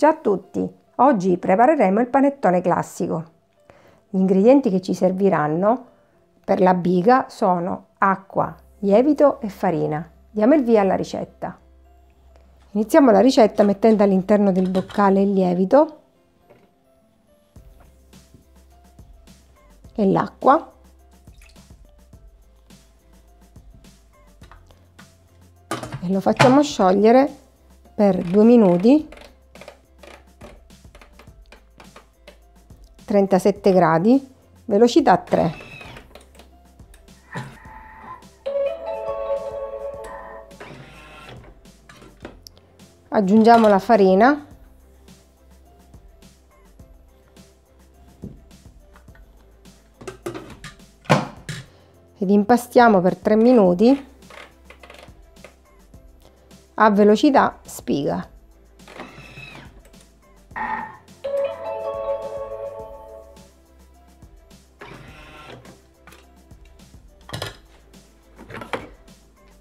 Ciao a tutti! Oggi prepareremo il panettone classico. Gli ingredienti che ci serviranno per la biga sono acqua, lievito e farina. Diamo il via alla ricetta. Iniziamo la ricetta mettendo all'interno del boccale il lievito e l'acqua. E lo facciamo sciogliere per due minuti 37 gradi, velocità 3. Aggiungiamo la farina. Ed impastiamo per 3 minuti a velocità spiga.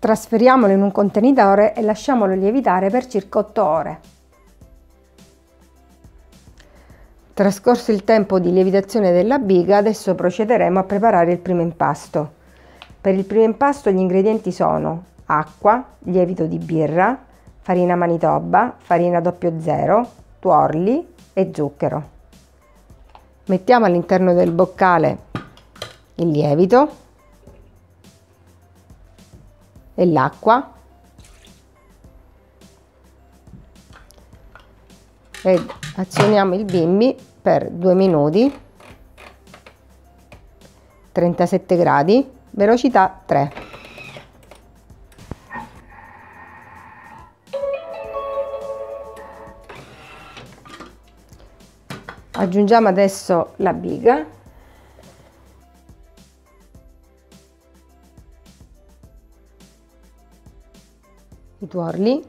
Trasferiamolo in un contenitore e lasciamolo lievitare per circa 8 ore. Trascorso il tempo di lievitazione della biga, adesso procederemo a preparare il primo impasto. Per il primo impasto gli ingredienti sono acqua, lievito di birra, farina manitoba, farina 00, tuorli e zucchero. Mettiamo all'interno del boccale il lievito e l'acqua. Ed azioniamo il bimbi per 2 minuti. 37 gradi velocità 3 aggiungiamo adesso la biga i tuorli,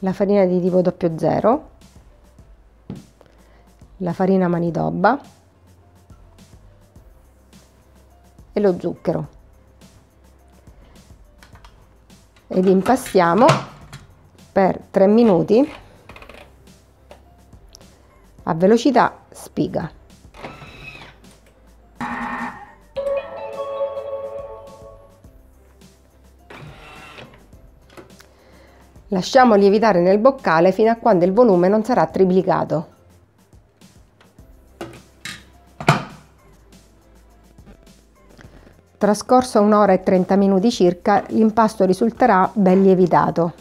la farina di tipo 00, la farina manitoba e lo zucchero. Ed impastiamo per 3 minuti a velocità spiga. Lasciamo lievitare nel boccale fino a quando il volume non sarà triplicato. Trascorso un'ora e 30 minuti circa, l'impasto risulterà ben lievitato.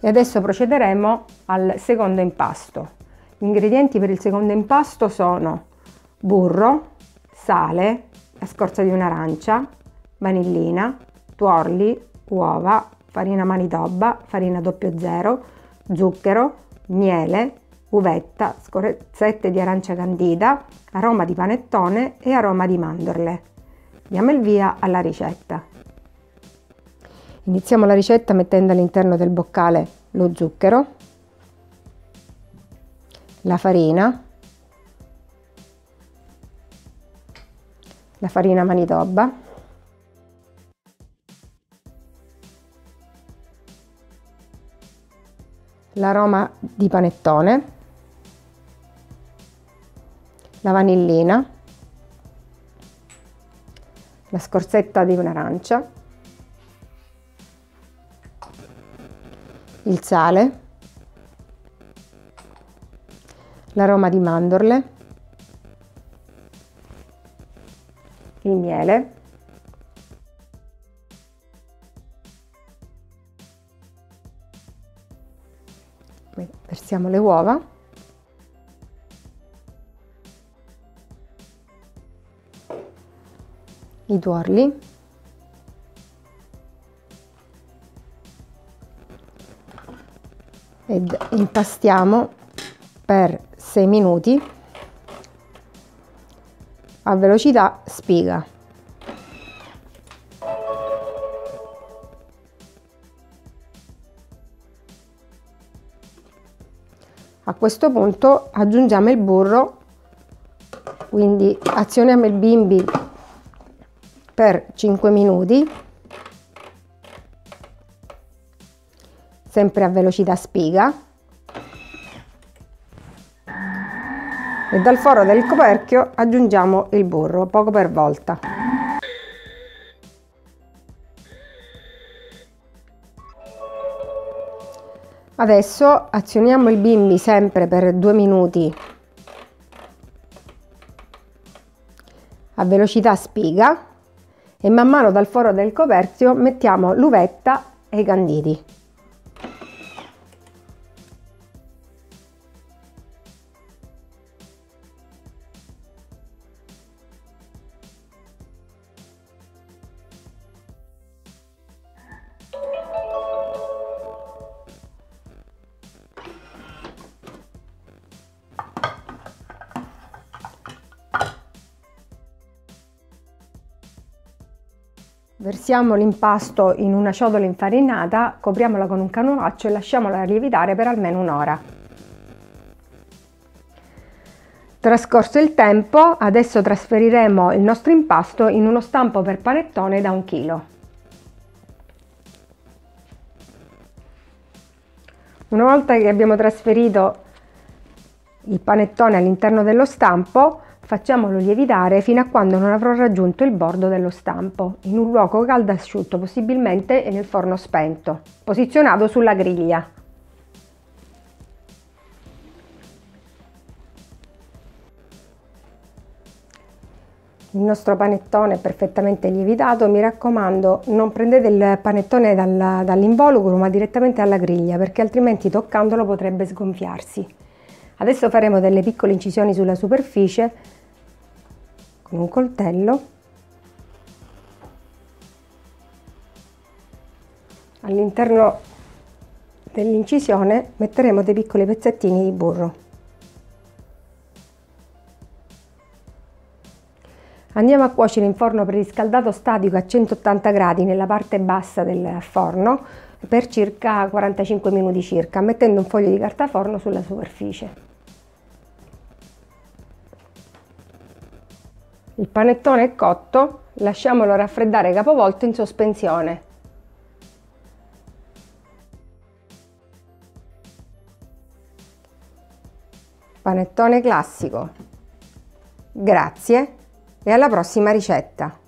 E adesso procederemo al secondo impasto. Gli ingredienti per il secondo impasto sono burro, sale, la scorza di un'arancia, vanillina, tuorli, uova, farina manitoba, farina 00, zucchero, miele, uvetta, scorzette di arancia candida, aroma di panettone e aroma di mandorle. Diamo il via alla ricetta. Iniziamo la ricetta mettendo all'interno del boccale lo zucchero, la farina, la farina manitoba, l'aroma di panettone, la vanillina, la scorzetta di un'arancia, il sale, l'aroma di mandorle, il miele, versiamo le uova. I tuorli ed impastiamo per 6 minuti a velocità spiga A questo punto aggiungiamo il burro, quindi azioniamo il bimbi per 5 minuti sempre a velocità spiga e dal foro del coperchio aggiungiamo il burro poco per volta. Adesso azioniamo il bimbi sempre per due minuti a velocità spiga e man mano dal foro del coperchio mettiamo l'uvetta e i canditi. Versiamo l'impasto in una ciotola infarinata, copriamola con un canovaccio e lasciamola lievitare per almeno un'ora. Trascorso il tempo, adesso trasferiremo il nostro impasto in uno stampo per panettone da un chilo. Una volta che abbiamo trasferito il panettone all'interno dello stampo, Facciamolo lievitare fino a quando non avrò raggiunto il bordo dello stampo, in un luogo caldo asciutto, possibilmente nel forno spento, posizionato sulla griglia. Il nostro panettone è perfettamente lievitato, mi raccomando non prendete il panettone dall'involucro ma direttamente alla griglia perché altrimenti toccandolo potrebbe sgonfiarsi. Adesso faremo delle piccole incisioni sulla superficie con un coltello. All'interno dell'incisione metteremo dei piccoli pezzettini di burro. Andiamo a cuocere in forno preriscaldato statico a 180 gradi nella parte bassa del forno per circa 45 minuti circa mettendo un foglio di carta forno sulla superficie Il panettone è cotto, lasciamolo raffreddare capovolto in sospensione. Panettone classico. Grazie e alla prossima ricetta!